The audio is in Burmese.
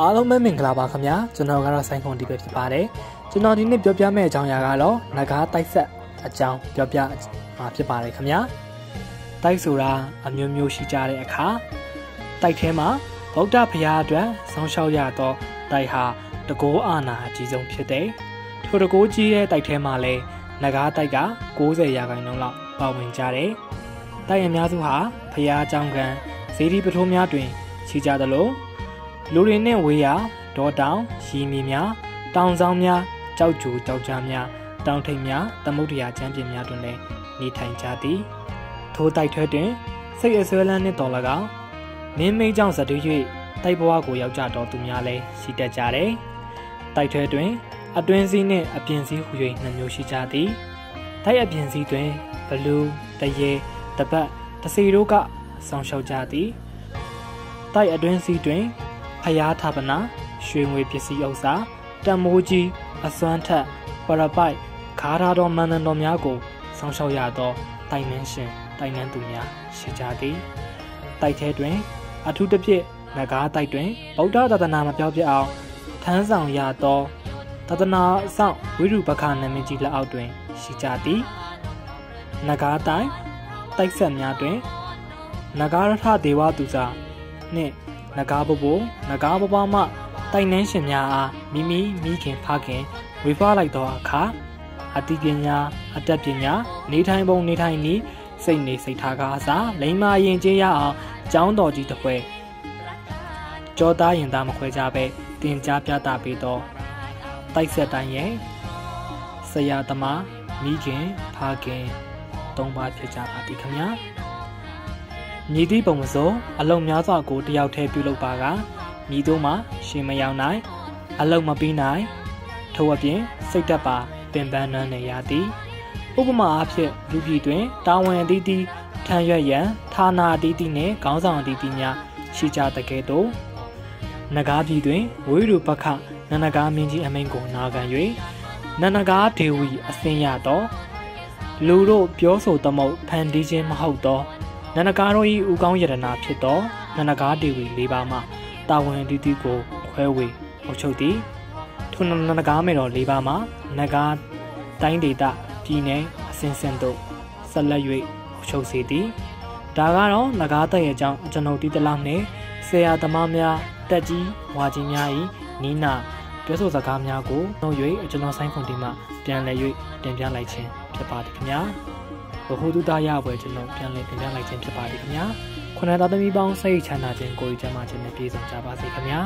အားလုံးပဲမင်္ဂလာပါခင်ဗျာကျွန်တော်ကတော့ဆိုင်ခွန်ဒီပဲဖြစ်ပါတယ်ကျွန်တော်ဒီနေ့ပြောပြမယ့်အကြောင်းအရာကတော့ငကားတိုက်ဆက်အကြောင်းပြောပြမှာဖြစ်ပါတယ်ခင်ဗျာတိုက်ဆိုတာအမျိုးမျိုးရှိကြတဲ့အခါတိုက်ထဲမှာဗုဒ္ဓဘုရားအတွက်ဆောင်းလျှောက်ရသောတိုက်ဟာတကောအာနာအကြီးဆုံးဖြစ်တယ်ထိုတကောကြီးရဲ့တိုက်ထဲမှာလည်းငကားတိုက်က90ရာခိုင်နှုန်းလောက်ပါဝင်ကြတယ်တိုက်အများစုဟာဘုရားအကြောင်းကံဇေဒီပထိုးများတွင်ခြေကြသလို လူတွေနဲ့ဝေးရာဒေါတောင်ရီမီများတောင်ဆောင်များကြောက်ကြူကြောက်ကြားများတောင်ထိပ်များသမုဒ္ဒရာကျမ်းပြင်များတွင်လည်းနေထိုင်ကြသည်ထိုတိုက်ထွဲတွင်စိတ်အစွဲလန်းနှင့်တော်၎င်းမင်းမိတ်ကြောင့်ဇတူ၍တိုက်ဘဝကိုရောက်ကြတော်သူများလည်းရှိတတ်ကြတယ်တိုက်ထွဲတွင် အတွင်းစည်းနှင့်အပြင်စည်းဟူ၍နှမျိုးရှိကြသည်တိုက်အပြင်စည်းတွင်ဘလူးတရေတပတ်တစီတို့ကဆောင်ရှောက်ကြသည်တိုက်အတွင်းစည်းတွင် ဖျားဌာပနာရွှေငွေပစ္စည်းဥစ္စာတံမိုးကြီးအစွမ်းထက်ပရပိုက်ခါရာတော်မန္တန်တော်များကိုဆောင်းလျှောက်ရသောတိုင်နှင်းရှင်တိုင်နှင်းသူများရှိကြသည်တိုက်ထဲတွင် အထူးသဖြင့်ငကားတိုက်တွင်ဗုဒ္ဓသာသနာမပြောင်းပြအောင်ထမ်းဆောင်ရသောသာသနာအဆောင်ဝိရုပခနာမည်ကြီးလက်အောက်တွင်ရှိကြသည်ငကားတိုင်တိုက်ဆက်များတွင်နဂါရထဒေဝသူစာနှင့် နဂါဘဘိုနဂါဘဘမှတိုင်နှင်းရှင်များအားမိမိမိခင်ဖခင်ဝေဖားလိုက်သောအခါအတိပညာအတတ်ပညာနေထိုင်ပုံနေထိုင်နည်းစိတ်နေစိတ်ထားကားစားလိမ္မာရင်ကျေးရအောင်ကျောင်းတော်ကြီးတစ်ခွဲကြောသားရင်သားမခွဲကြပဲတင် जा ပြတာပေးတော့တိုက်ဆက်တိုင်းရဲ့ဆရာသမားမိခင်ဖခင်သုံးပါးဖြစ်ကြပါသည်ခင်ဗျာ မြည်သည့်ပုံစံအလုံများစွာကိုတယောက်တည်းပြုလုပ်ပါကမြည်တို့မှာရှင်မရောက်နိုင် အလုံမပြီးနိုင်ထို့အပြင်စိတ်သက်ပါပင်ပန်းနှံ့နေရသည်ဥပမာအားဖြင့်လူပြည်တွင်တာဝန်အသီးသီးထမ်းရွက်ရန်ဌာနအသီးသီးနှင့်ခေါင်းဆောင်အသီးသီးများရှိကြတဲ့ကဲ့သို့နဂါးပြည်တွင်ဝိရုပခနနဂါမင်းကြီးအမိန်ကိုနာခံ၍နနဂါဒေဝီအစင်ရသောလူတို့ပြောဆိုသမုတ်ဖန်တီးခြင်းမဟုတ်သော နန္ဒကားတို့၏ဥကောင်းယတနာဖြစ်သောနန္ဒကားဒေဝီ၄ပါးမှတာဝန်တည်တည်ကိုခွဲဝေအုပ်ချုပ်သည်ထိုနန္ဒကားမေတော်၄ပါးမှနဂါတိုင်းဒေသပြည်နယ်အစဉ်စဉ်တို့ဆက်လက်၍အုပ်ချုပ်စေသည်ဒါကတော့နဂါတဲ့ရဲ့အကြောင်းကျွန်ုပ်တီးတလောက်နှင့်ဆရာသမားများတက်ကြီးဝါကြီးများ၏နီးနာပြောဆိုစကားများကိုနှုတ်၍ကျွန်တော်ဆိုင်ခွန်တီမှပြန်လည်၍တင်ပြလိုက်ခြင်းဖြစ်ပါသည်ခင်ဗျာ ဗဟုသုတရပွဲကျွန်တော်ပြန်လည်တင်ပြလိုက်ခြင်းဖြစ်ပါတယ်ခင်ဗျာခုနသားသမီးပေါင်းစိတ်ချမ်းသာခြင်းကိုယ်ကျမ်းမာခြင်းနဲ့ပြည့်စုံကြပါစေခင်ဗျာ